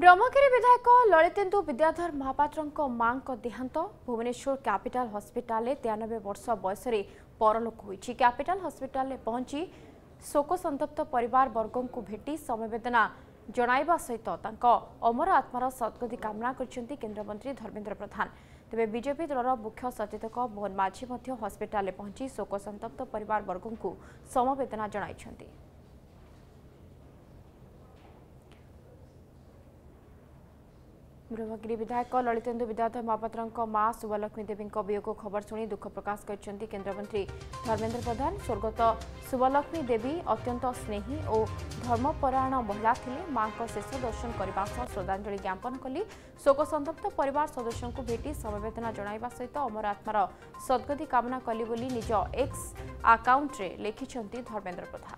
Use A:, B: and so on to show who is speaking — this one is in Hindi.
A: ब्रह्मगिरी विधायक ललितेन्दु विद्याधर महापत्र देहांत भुवनेश्वर क्यापिटाल हस्पिटाल तेयानब्बे वर्ष बयसरी परलकटाल हस्पिटा पहुँच शोकसन्तप्त परिवारवर्गको भेटि समवेदना अमर आत्मार सद्गति कामना गरिद्रमन्त्री धर्मेन्द्र प्रधान तपाईँ विजेपि दल मुख्य सचेतक मोहन माझी माध्यपिटा पहुँच शोकसन्तप्त परिवारवर्गको समवेदना ज ବ୍ରହ୍ମଗିରି ବିଧାୟକ ଲଳିତେନ୍ଦୁ ବିଦ୍ୟାଧର ମହାପାତ୍ରଙ୍କ ମା ସୁବଲକ୍ଷ୍ମୀ ଦେବୀଙ୍କ ବିୟୋଗ ଖବର ଶୁଣି ଦୁଃଖ ପ୍ରକାଶ କରିଛନ୍ତି କେନ୍ଦ୍ରମନ୍ତ୍ରୀ ଧର୍ମେନ୍ଦ୍ର ପ୍ରଧାନ ସ୍ୱର୍ଗତ ସୁବଲକ୍ଷ୍ମୀ ଦେବୀ ଅତ୍ୟନ୍ତ ସ୍ନେହୀ ଓ ଧର୍ମପରାୟଣ ମହିଳା ଥିଲେ ମାଙ୍କ ଶେଷ ଦର୍ଶନ କରିବା ସହ ଶ୍ରଦ୍ଧାଞ୍ଜଳି ଜ୍ଞାପନ କଲି ଶୋକସନ୍ତପ୍ତ ପରିବାର ସଦସ୍ୟଙ୍କୁ ଭେଟି ସମବେଦନା ଜଣାଇବା ସହିତ ଅମର ଆତ୍ମାର ସଦ୍ଗତି କାମନା କଲି ବୋଲି ନିଜ ଏକ୍ସ ଆକାଉଣ୍ଟରେ ଲେଖିଛନ୍ତି ଧର୍ମେନ୍ଦ୍ର ପ୍ରଧାନ